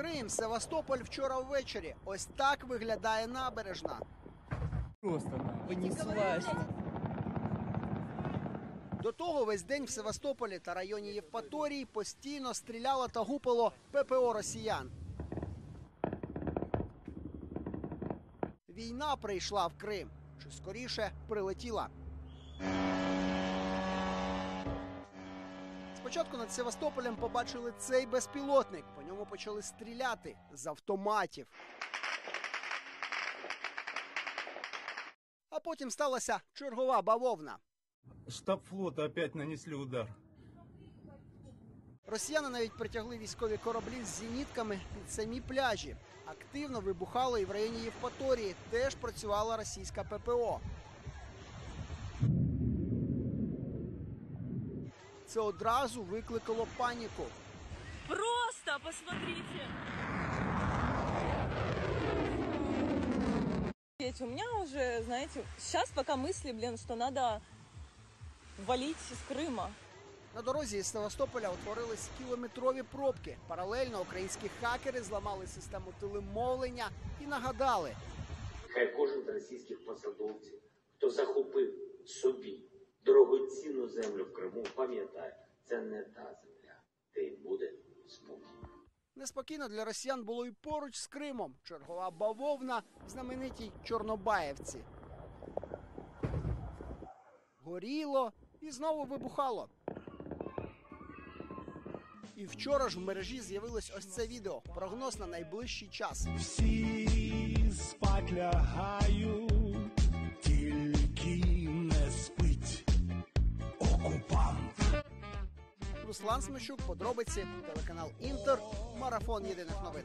Крим, Севастополь вчора ввечері. Ось так виглядає набережна. Просто понеслась. До того весь день в Севастополі та районі Євпаторії постійно стріляло та гупало ППО росіян. Війна прийшла в Крим, чи скоріше прилетіла. Спочатку над Севастополем побачили цей безпілотник. По ньому почали стріляти з автоматів. А потім сталася чергова бавовна. Штаб флота опять нанесли удар. Росіяни навіть притягли військові кораблі з зенітками під самі пляжі. Активно вибухало і в районі Євпаторії. Теж працювала російська ППО. Це одразу викликало паніку. Просто посмотрите. Ведь У меня уже, знаете, сейчас пока мысли, блин, что надо валить из Крыма. На дорозі із Севастополя утворились кілометрові пробки. Паралельно українські хакери зламали систему телемовлення і нагадали, Хай кожен з російських посадовців, хто захопив собі дорогоцінну землю в Криму, пам'ятає, це не та земля, де й буде спокій. Неспокійно для росіян було і поруч з Кримом. Чергова бавовна в знаменитій Чорнобаївці. Горіло і знову вибухало. І вчора ж в мережі з'явилось ось це відео. Прогноз на найближчий час. Всі спать лягають, Руслан Смещук, подробиці, телеканал Інтер, марафон єдиних новин.